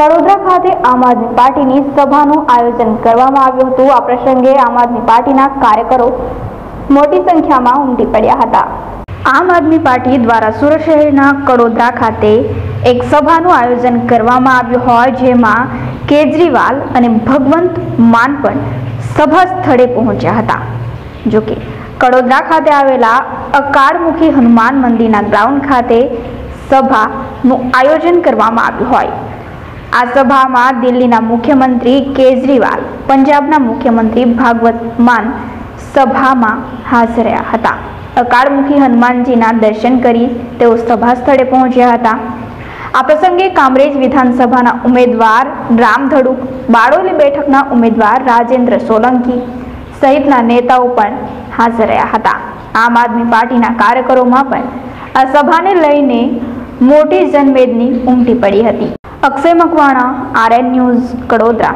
કડોદરા ખાતે આમ આદમી પાર્ટીની સભાનું આયોજન કરવામાં આવ્યું હતું. આ પ્રસંગે આમ આદમી પાર્ટીના કાર્યકરો મોટી સંખ્યામાં ઉમટી પડ્યા હતા. આમ આદમી પાર્ટી દ્વારા સુરત શહેરના કડોદરા ખાતે એક સભાનું આયોજન કરવામાં આવ્યું હોય, જેમાં કેજરીવાલ અને ભગવંત માન પણ સભા સ્થળે પહોંચ્યા હતા. જોકે કડોદરા ખાતે આવેલા અકાળમુખી હનુમાન મંદિરના ગ્રાઉન્ડ ખાતે સભાનું આયોજન કરવામાં આવ્યું હોય. આ સભામાં દિલ્હીના મુખ્યમંત્રી કેજરીવાલ, પંજાબના મુખ્યમંત્રી ભાગવત માન સભામાં હાજર હતા. અકાળમુખી હનુમાનજીના દર્શન કરી તેઓ સભા સ્થળે પહોંચ્યા હતા. આ પ્રસંગે કામરેજ વિધાનસભાના ઉમેદવાર રામધડુક, બારડોલી બેઠકના ઉમેદવાર રાજેન્દ્ર સોલંકી સહિતના નેતાઓ પણ હાજર રહ્યા હતા. આમ આદમી પાર્ટીના કાર્યકરોમાં પણ આ સભાને લઈને મોટી જનમેદની ઉમટી પડી હતી. Akshay Makwana RN news Kadodara.